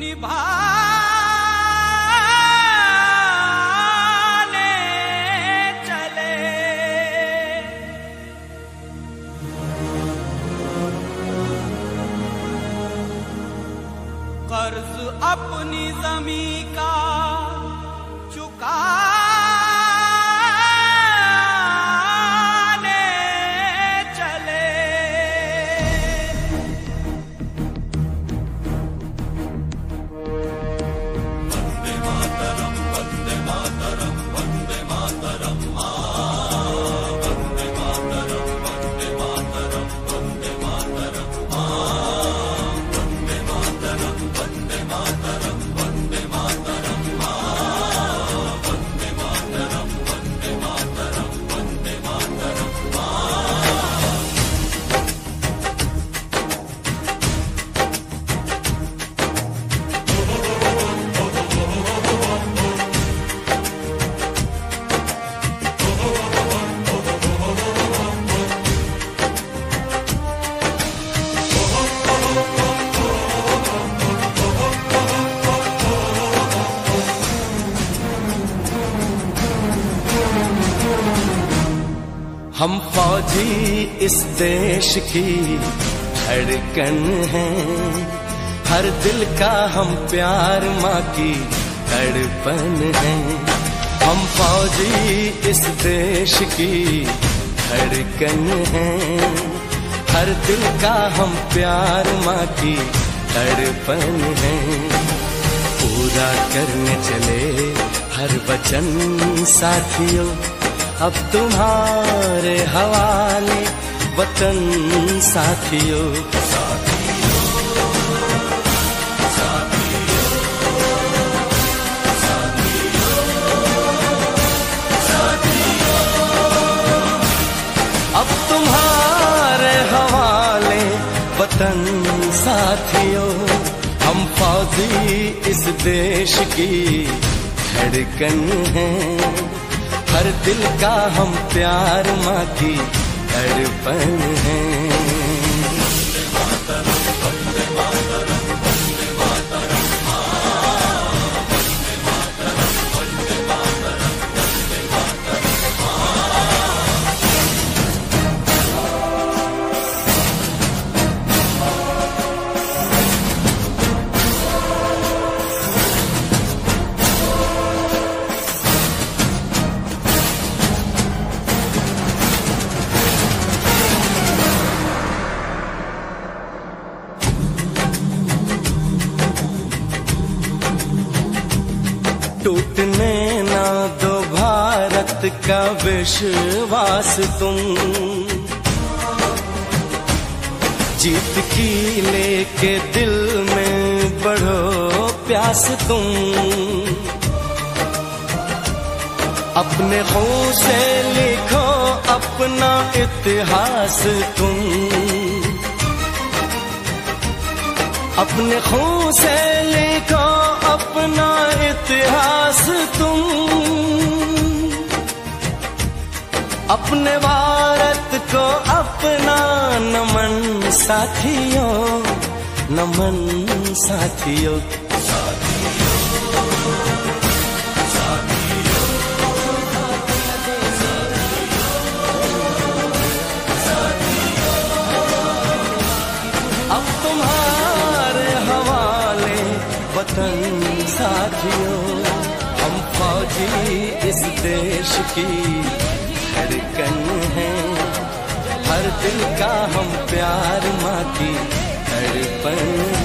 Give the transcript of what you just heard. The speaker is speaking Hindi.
निभा कर्ज अपनी जमी का हम फौजी इस देश की धड़कन हैं। हर दिल का हम प्यार माँ की तड़पन है। हम फौजी इस देश की धड़कन हैं। हर दिल का हम प्यार माँ की तड़पन है। पूरा करने चले हर वचन साथियों। अब तुम्हारे हवाले वतन साथियों, अब तुम्हारे हवाले वतन साथियों, हम फौजी इस देश की धड़कन हैं। हर दिल का हम प्यार माँ की तड़पन हैं। का विश्वास तुम। जीत की लेके दिल में बढ़ो प्यास तुम। अपने खून से लिखो अपना इतिहास तुम। अपने खून से लिखो अपना इतिहास तुम। अपने भारत को अपना नमन साथियों नमन साथियों। साथियों हम फौजी इस देश की हर दिल का हम प्यार माँ की धड़पन